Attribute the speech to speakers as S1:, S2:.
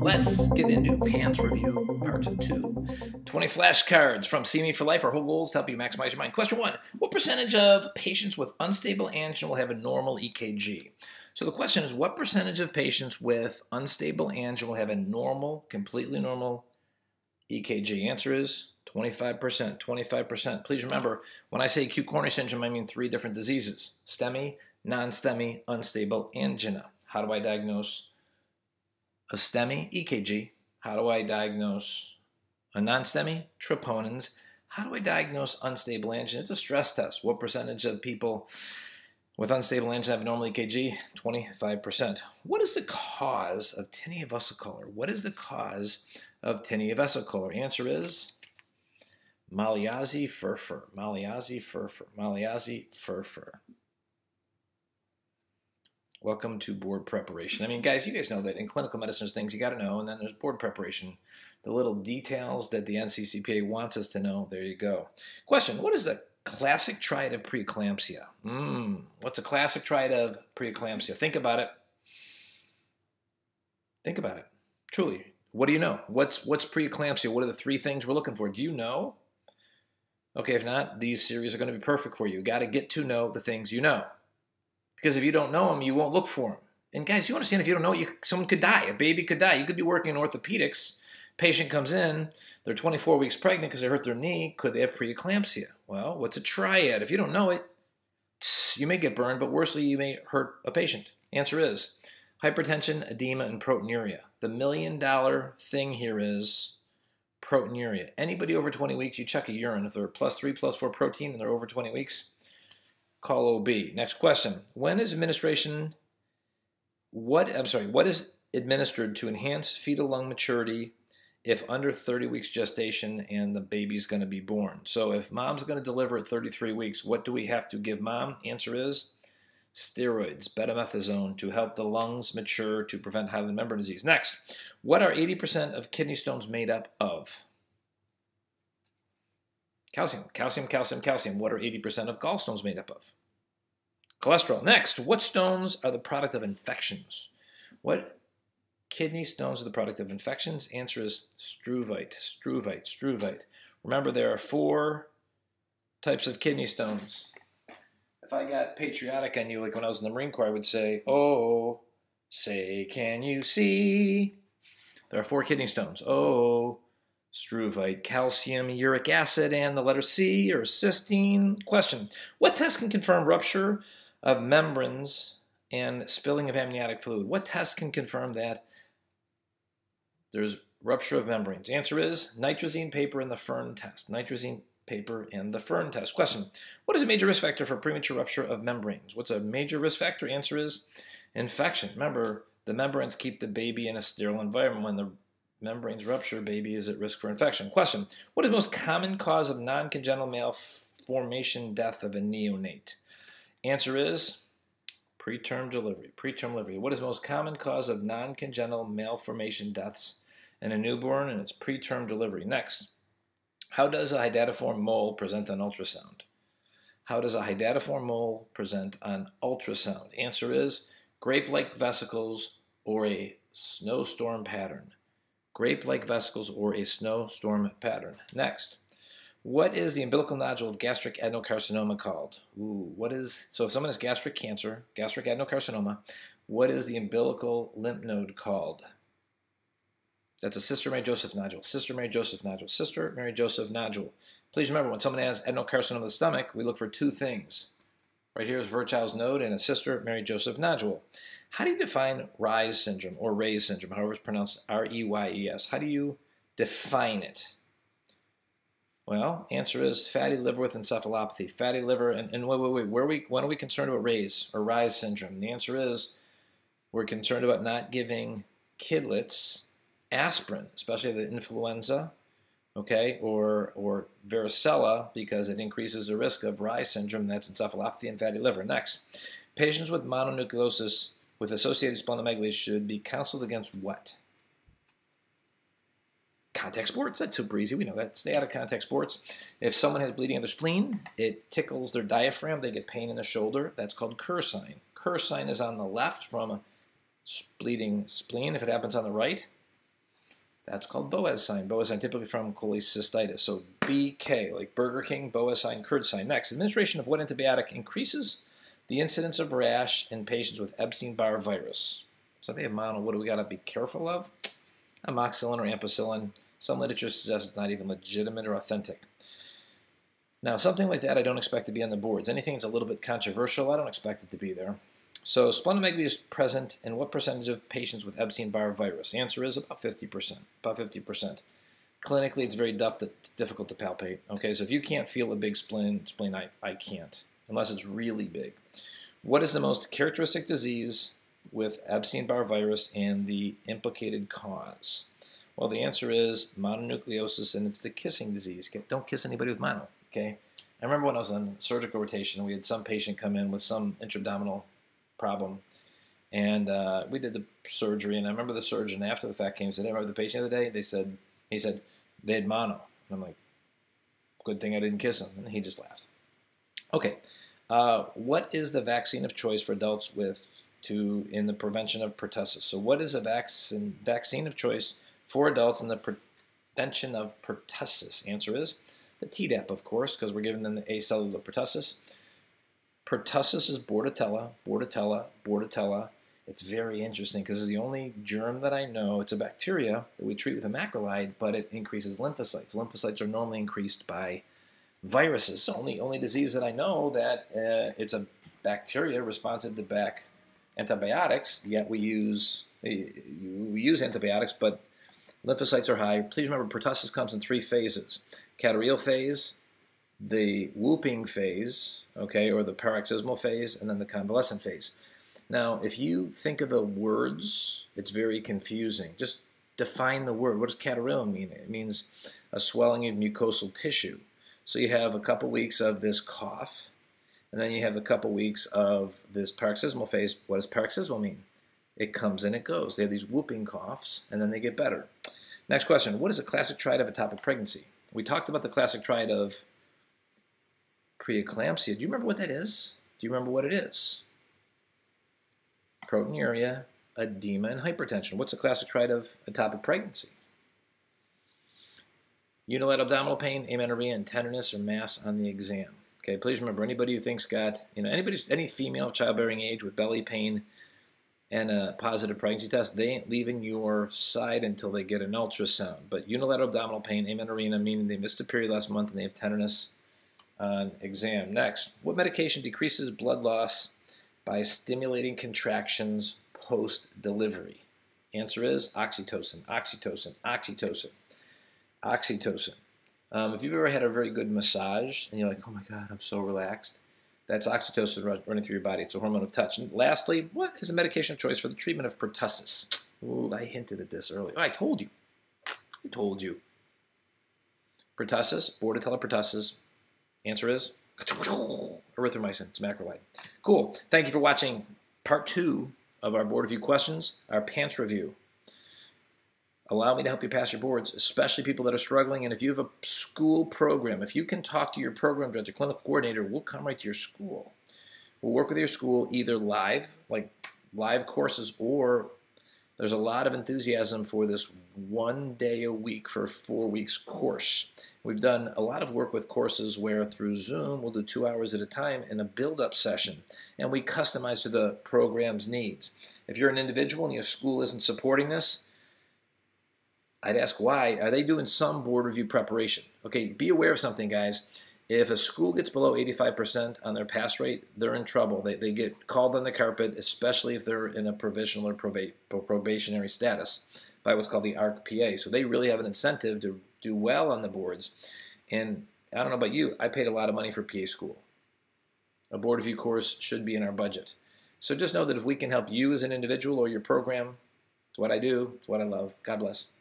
S1: Let's get into PANCE Review Part 2. 20 flashcards from CME4Life. Our whole goal is to help you maximize your mind. Question 1. What percentage of patients with unstable angina will have a normal EKG? So the question is, what percentage of patients with unstable angina will have a normal, completely normal EKG? Answer is 25%. 25%. Please remember, when I say acute coronary syndrome, I mean three different diseases. STEMI, non-STEMI, unstable angina. How do I diagnose a STEMI? EKG. How do I diagnose a non-STEMI? Troponins. How do I diagnose unstable angina? It's a stress test. What percentage of people with unstable angina have normal EKG? 25%. What is the cause of tinea versicolor? What is the cause of tinea versicolor? Answer is Malassezia furfur. Malassezia furfur. Malassezia furfur. Welcome to board preparation. I mean, guys, you guys know that in clinical medicine, there's things you got to know, and then there's board preparation. The little details that the NCCPA wants us to know. There you go. Question What is the classic triad of preeclampsia? Mm, what's a classic triad of preeclampsia? Think about it. Think about it. Truly. What do you know? What's, what's preeclampsia? What are the three things we're looking for? Do you know? Okay, if not, these series are going to be perfect for you. You got to get to know the things you know. Because if you don't know them, you won't look for them. And guys, you understand if you don't know, you, someone could die. A baby could die. You could be working in orthopedics. Patient comes in, they're 24 weeks pregnant because they hurt their knee. Could they have preeclampsia? Well, what's a triad? If you don't know it, you may get burned, but worstly, you may hurt a patient. Answer is hypertension, edema, and proteinuria. The million dollar thing here is proteinuria. Anybody over 20 weeks, you check a urine. If they're plus 3, plus 4 protein and they're over 20 weeks, call OB. Next question. When is administration, what, I'm sorry, what is administered to enhance fetal lung maturity if under 30 weeks gestation and the baby's going to be born? So if mom's going to deliver at 33 weeks, what do we have to give mom? Answer is steroids, betamethasone, to help the lungs mature to prevent hyaline membrane disease. Next, what are 80% of kidney stones made up of? Calcium, calcium, calcium, calcium. What are 80% of gallstones made up of? Cholesterol. Next, what stones are the product of infections? What kidney stones are the product of infections? Answer is struvite, struvite, struvite. Remember, there are four types of kidney stones. If I got patriotic on you, like when I was in the Marine Corps, I would say, Oh, say, can you see? There are four kidney stones. Oh, struvite, calcium, uric acid, and the letter C or cysteine. Question What test can confirm rupture of membranes and spilling of amniotic fluid? What test can confirm that there's rupture of membranes? Answer is nitrazine paper and the Fern test. Nitrazine paper and the Fern test. Question What is a major risk factor for premature rupture of membranes? What's a major risk factor? Answer is infection. Remember, the membranes keep the baby in a sterile environment. When the membranes rupture, baby is at risk for infection. Question What is most common cause of non congenital malformation death of a neonate? Answer is preterm delivery. Preterm delivery. What is most common cause of non congenital malformation deaths in a newborn? And it's preterm delivery. Next, how does a hydatiform mole present on ultrasound? How does a hydatiform mole present on ultrasound? Answer is grape like vesicles or a snowstorm pattern grape-like vesicles, or a snowstorm pattern. Next, what is the umbilical nodule of gastric adenocarcinoma called? Ooh, what is, so if someone has gastric cancer, gastric adenocarcinoma, what is the umbilical lymph node called? That's a Sister Mary Joseph nodule. Sister Mary Joseph nodule. Sister Mary Joseph nodule. Please remember, when someone has adenocarcinoma of the stomach, we look for two things. Right here is Virchow's node and a Sister Mary Joseph nodule. How do you define Reye's syndrome or Ray's syndrome, however it's pronounced R-E-Y-E-S? How do you define it? Well, answer is fatty liver with encephalopathy. Fatty liver, and, and wait, wait, wait, where are we, when are we concerned about Ray's or Reye's syndrome? The answer is we're concerned about not giving kidlets aspirin, especially the influenza, okay, or, or varicella, because it increases the risk of Reye syndrome, that's encephalopathy and fatty liver. Next, patients with mononucleosis with associated splenomegaly should be counseled against what? Contact sports. That's super easy. We know that. Stay out of contact sports. If someone has bleeding in their spleen, it tickles their diaphragm. They get pain in the shoulder. That's called Cursign. Kehr's sign is on the left from a bleeding spleen. If it happens on the right, that's called Boas sign. Boas sign typically from cholecystitis. So BK, like Burger King, Boaz sign, Kehr sign. Next, administration of what antibiotic increases the incidence of rash in patients with Epstein-Barr virus. So they have mono, what do we got to be careful of? Amoxicillin or ampicillin. Some literature suggests it's not even legitimate or authentic. Now, something like that I don't expect to be on the boards. Anything that's a little bit controversial, I don't expect it to be there. So splenomegaly is present in what percentage of patients with Epstein-Barr virus? The answer is about 50%. About 50%. Clinically, it's very difficult to palpate. Okay, so if you can't feel a big spleen, spleen I, I can't, unless it's really big. What is the most characteristic disease with Epstein-Barr virus and the implicated cause? Well, the answer is mononucleosis, and it's the kissing disease. Don't kiss anybody with mono, okay? I remember when I was on surgical rotation, we had some patient come in with some intra-abdominal problem. And uh, we did the surgery, and I remember the surgeon after the fact came and said, "I remember the patient the other day." They said, "He said they had mono." And I'm like, "Good thing I didn't kiss him." And he just laughed. Okay, uh, what is the vaccine of choice for adults with to in the prevention of pertussis? So, what is a vaccine vaccine of choice for adults in the prevention of pertussis? Answer is the Tdap, of course, because we're giving them the acellular pertussis. Pertussis is Bordetella, Bordetella, Bordetella. It's very interesting because it's the only germ that I know. It's a bacteria that we treat with a macrolide, but it increases lymphocytes. Lymphocytes are normally increased by viruses. So only only disease that I know that uh, it's a bacteria responsive to back antibiotics. Yet we use we use antibiotics, but lymphocytes are high. Please remember, pertussis comes in three phases: catarrhal phase, the whooping phase, okay, or the paroxysmal phase, and then the convalescent phase. Now, if you think of the words, it's very confusing. Just define the word. What does catarrhal mean? It means a swelling of mucosal tissue. So you have a couple weeks of this cough, and then you have a couple weeks of this paroxysmal phase. What does paroxysmal mean? It comes and it goes. They have these whooping coughs, and then they get better. Next question. What is a classic triad of ectopic pregnancy? We talked about the classic triad of preeclampsia. Do you remember what that is? Do you remember what it is? Proteinuria, edema, and hypertension. What's a classic triad of ectopic pregnancy? Unilateral abdominal pain, amenorrhea, and tenderness or mass on the exam. Okay, please remember anybody who thinks got, you know, anybody, any female childbearing age with belly pain and a positive pregnancy test, they ain't leaving your side until they get an ultrasound. But unilateral abdominal pain, amenorrhea, meaning they missed a period last month and they have tenderness on exam. Next, what medication decreases blood loss by stimulating contractions post-delivery? Answer is oxytocin, oxytocin, oxytocin, oxytocin. Um, if you've ever had a very good massage and you're like, oh my God, I'm so relaxed, that's oxytocin running through your body. It's a hormone of touch. And lastly, what is a medication of choice for the treatment of pertussis? Ooh, I hinted at this earlier. I told you. I told you. Pertussis, Bordetella pertussis, Answer is erythromycin. It's macrolide. Cool. Thank you for watching part two of our board review questions, our PANCE review. Allow me to help you pass your boards, especially people that are struggling. And if you have a school program, if you can talk to your program director, clinical coordinator, we'll come right to your school. We'll work with your school either live, like live courses, or there's a lot of enthusiasm for this one day a week for four weeks course. We've done a lot of work with courses where through Zoom we'll do two hours at a time in a build-up session and we customize to the program's needs. If you're an individual and your school isn't supporting this, I'd ask why. Are they doing some board review preparation? Okay, be aware of something, guys. If a school gets below 85% on their pass rate, they're in trouble. They, they get called on the carpet, especially if they're in a provisional or proba probationary status by what's called the ARC-PA. So they really have an incentive to do well on the boards. And I don't know about you, I paid a lot of money for PA school. A board review course should be in our budget. So just know that if we can help you as an individual or your program, it's what I do, it's what I love. God bless.